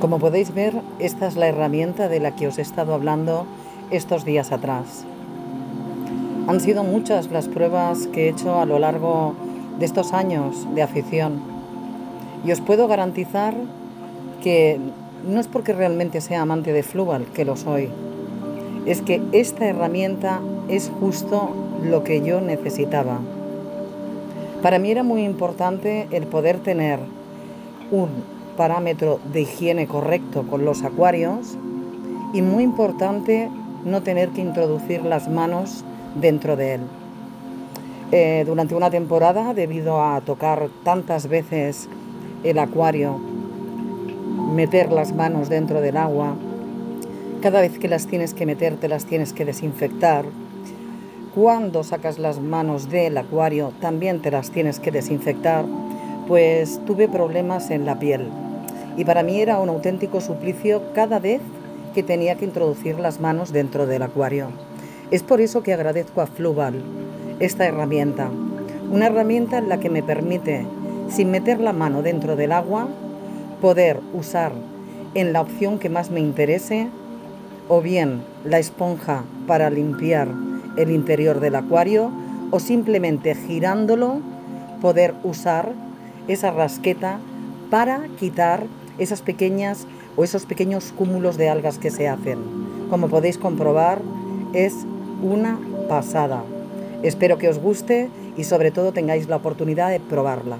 Como podéis ver, esta es la herramienta de la que os he estado hablando estos días atrás. Han sido muchas las pruebas que he hecho a lo largo de estos años de afición y os puedo garantizar que no es porque realmente sea amante de Fluval, que lo soy, es que esta herramienta es justo lo que yo necesitaba. Para mí era muy importante el poder tener un parámetro de higiene correcto con los acuarios y muy importante no tener que introducir las manos dentro de él. Eh, durante una temporada, debido a tocar tantas veces el acuario, meter las manos dentro del agua, cada vez que las tienes que meter te las tienes que desinfectar. Cuando sacas las manos del acuario también te las tienes que desinfectar, pues tuve problemas en la piel. Y para mí era un auténtico suplicio cada vez que tenía que introducir las manos dentro del acuario. Es por eso que agradezco a Fluval esta herramienta. Una herramienta en la que me permite, sin meter la mano dentro del agua, poder usar en la opción que más me interese o bien la esponja para limpiar el interior del acuario o simplemente girándolo poder usar esa rasqueta para quitar esas pequeñas o esos pequeños cúmulos de algas que se hacen. Como podéis comprobar, es una pasada. Espero que os guste y sobre todo tengáis la oportunidad de probarla.